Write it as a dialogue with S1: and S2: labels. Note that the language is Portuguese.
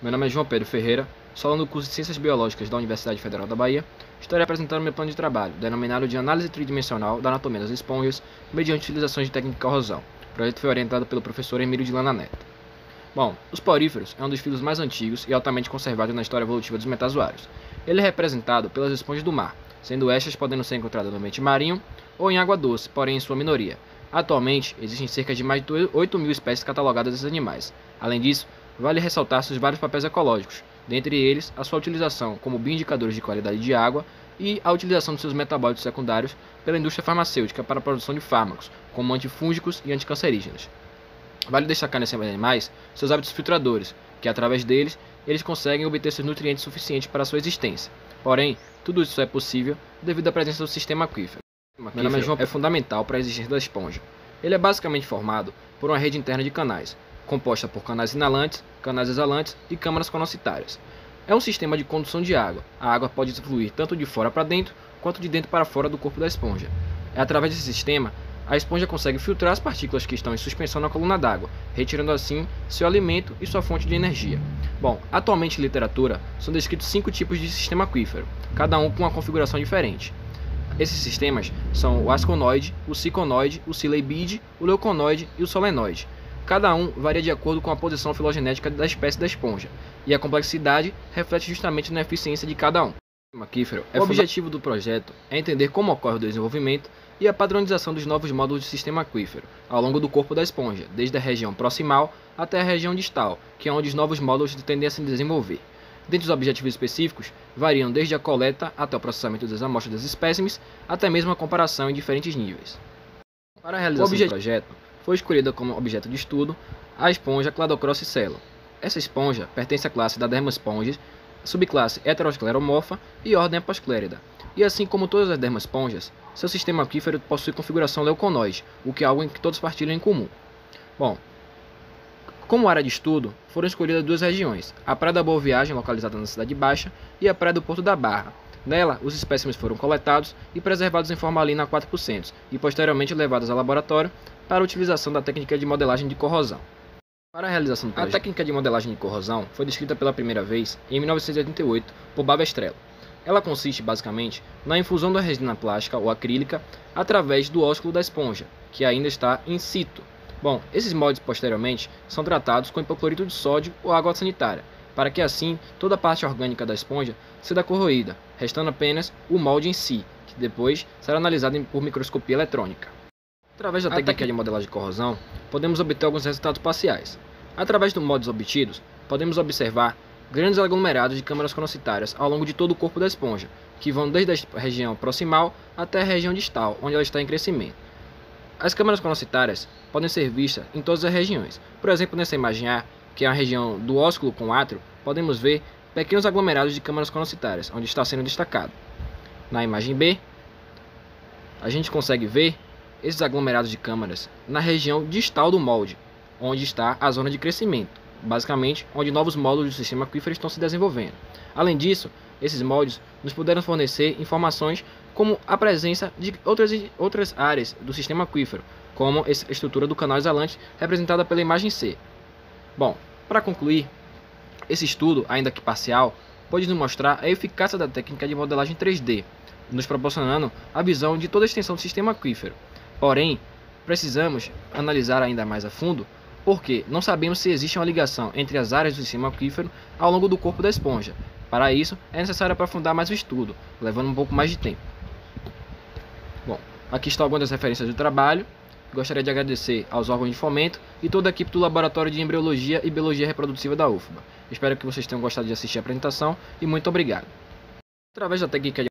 S1: Meu nome é João Pedro Ferreira, sou aluno do curso de Ciências Biológicas da Universidade Federal da Bahia. Estarei apresentando meu plano de trabalho, denominado de Análise Tridimensional da Anatomia das Esponjas, mediante utilizações de técnica de corrosão. O projeto foi orientado pelo professor Emílio de Lana Neto. Bom, os poríferos é um dos filos mais antigos e altamente conservados na história evolutiva dos metazoários. Ele é representado pelas esponjas do mar, sendo estas podendo ser encontradas no ambiente marinho ou em água doce, porém em sua minoria. Atualmente, existem cerca de mais de 8 mil espécies catalogadas desses animais. Além disso, vale ressaltar seus vários papéis ecológicos, dentre eles a sua utilização como bioindicadores de qualidade de água e a utilização de seus metabólitos secundários pela indústria farmacêutica para a produção de fármacos, como antifúngicos e anticancerígenos. Vale destacar nesses animais seus hábitos filtradores, que através deles eles conseguem obter seus nutrientes suficientes para a sua existência. Porém, tudo isso é possível devido à presença do sistema aquífero. Meu nome é João é fundamental para a existência da esponja. Ele é basicamente formado por uma rede interna de canais, composta por canais inalantes, canais exalantes e câmaras conocitárias. É um sistema de condução de água. A água pode fluir tanto de fora para dentro quanto de dentro para fora do corpo da esponja. É através desse sistema a esponja consegue filtrar as partículas que estão em suspensão na coluna d'água, retirando assim seu alimento e sua fonte de energia. Bom, atualmente em literatura são descritos cinco tipos de sistema aquífero, cada um com uma configuração diferente. Esses sistemas são o asconoide, o ciconoide, o sileibide, o leuconoide e o solenoide. Cada um varia de acordo com a posição filogenética da espécie da esponja, e a complexidade reflete justamente na eficiência de cada um. É o objetivo do projeto é entender como ocorre o desenvolvimento e a padronização dos novos módulos de sistema aquífero ao longo do corpo da esponja, desde a região proximal até a região distal, que é onde os novos módulos tendem a se desenvolver. Dentre os objetivos específicos, variam desde a coleta até o processamento das amostras das espécimes, até mesmo a comparação em diferentes níveis. Para a realização do projeto, foi escolhida como objeto de estudo a esponja Cladocross cello. Essa esponja pertence à classe da dermosponges, subclasse heteroscleromorfa e ordem aposclérida. E assim como todas as dermosponjas, seu sistema aquífero possui configuração leuconoide, o que é algo em que todos partilham em comum. Bom, como área de estudo, foram escolhidas duas regiões, a Praia da Boa Viagem, localizada na Cidade Baixa, e a Praia do Porto da Barra. Nela, os espécimes foram coletados e preservados em formalina a 4% e posteriormente levados ao laboratório para a utilização da técnica de modelagem de corrosão. Para a realização do projeto, a técnica de modelagem de corrosão foi descrita pela primeira vez em 1988 por Babestrello. Ela consiste basicamente na infusão da resina plástica ou acrílica através do ósculo da esponja, que ainda está in situ. Bom, esses moldes posteriormente são tratados com hipoclorito de sódio ou água sanitária, para que assim toda a parte orgânica da esponja seja corroída, restando apenas o molde em si, que depois será analisado por microscopia eletrônica. Através da técnica de modelagem de corrosão, podemos obter alguns resultados parciais. Através dos modos obtidos, podemos observar grandes aglomerados de câmaras conocitárias ao longo de todo o corpo da esponja, que vão desde a região proximal até a região distal, onde ela está em crescimento. As câmaras conocitárias podem ser vistas em todas as regiões. Por exemplo, nessa imagem A, que é a região do ósculo com átrio, podemos ver pequenos aglomerados de câmaras conocitárias, onde está sendo destacado. Na imagem B, a gente consegue ver esses aglomerados de câmaras na região distal do molde, onde está a zona de crescimento, basicamente onde novos módulos do sistema aquífero estão se desenvolvendo. Além disso, esses moldes nos puderam fornecer informações como a presença de outras, outras áreas do sistema aquífero, como a estrutura do canal exalante representada pela imagem C. Bom, para concluir, esse estudo, ainda que parcial, pode nos mostrar a eficácia da técnica de modelagem 3D, nos proporcionando a visão de toda a extensão do sistema aquífero, Porém, precisamos analisar ainda mais a fundo porque não sabemos se existe uma ligação entre as áreas do sistema aquífero ao longo do corpo da esponja. Para isso, é necessário aprofundar mais o estudo, levando um pouco mais de tempo. Bom, aqui estão algumas das referências do trabalho. Gostaria de agradecer aos órgãos de fomento e toda a equipe do Laboratório de Embriologia e Biologia Reprodutiva da UFBA. Espero que vocês tenham gostado de assistir a apresentação e muito obrigado. Através da técnica de